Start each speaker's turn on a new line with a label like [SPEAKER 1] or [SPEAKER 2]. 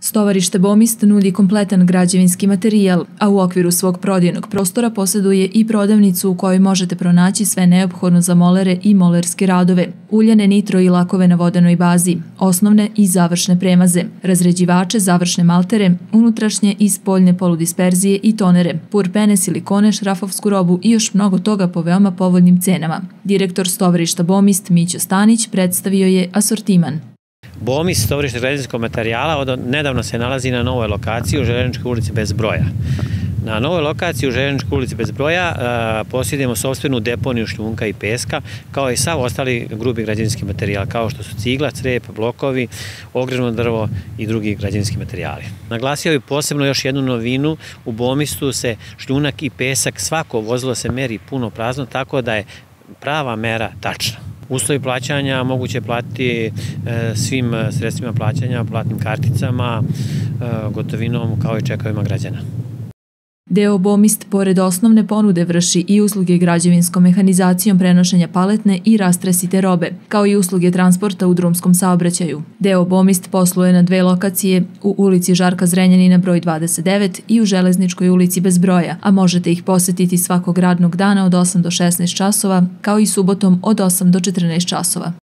[SPEAKER 1] Stovarište Bomist nudi kompletan građevinski materijal, a u okviru svog prodajnog prostora posjeduje i prodavnicu u kojoj možete pronaći sve neophodno za molere i molerske radove, uljane, nitro i lakove na vodenoj bazi, osnovne i završne premaze, razređivače, završne maltere, unutrašnje i spoljne poludisperzije i tonere, purpene, silikone, šrafovsku robu i još mnogo toga po veoma povoljnim cenama. Direktor Stovarišta Bomist Mićo Stanić predstavio je asortiman.
[SPEAKER 2] BOMIS, stovrište građevinskog materijala, od, nedavno se nalazi na novoj lokaciji u Željeničkoj ulici bez broja. Na novoj lokaciji u Željeničkoj ulici bez broja posjedimo sobstvenu deponiju šljunka i peska, kao i sav ostali grubi građevinski materijal, kao što su cigla, crep, blokovi, ogrevno drvo i drugi građevinski materijali. Naglasio bih posebno još jednu novinu, u Bomistu se šljunak i pesak, svako vozilo se meri puno prazno, tako da je prava mera tačna. Uslovi plaćanja moguće platiti e, svim sredstvima plaćanja, platnim karticama, e, gotovinom kao i čekovima građana.
[SPEAKER 1] Deo Bomist pored osnovne ponude vrši i usluge građevinskom mehanizacijom prenošenja paletne i rastresite robe, kao i usluge transporta u drumskom saobraćaju. Deo Bomist posluje na dve lokacije u ulici Žarka Zrenjanina broj 29 i u Železničkoj ulici bez broja, a možete ih posetiti svakog radnog dana od 8 do 16 časova, kao i subotom od 8 do 14 časova.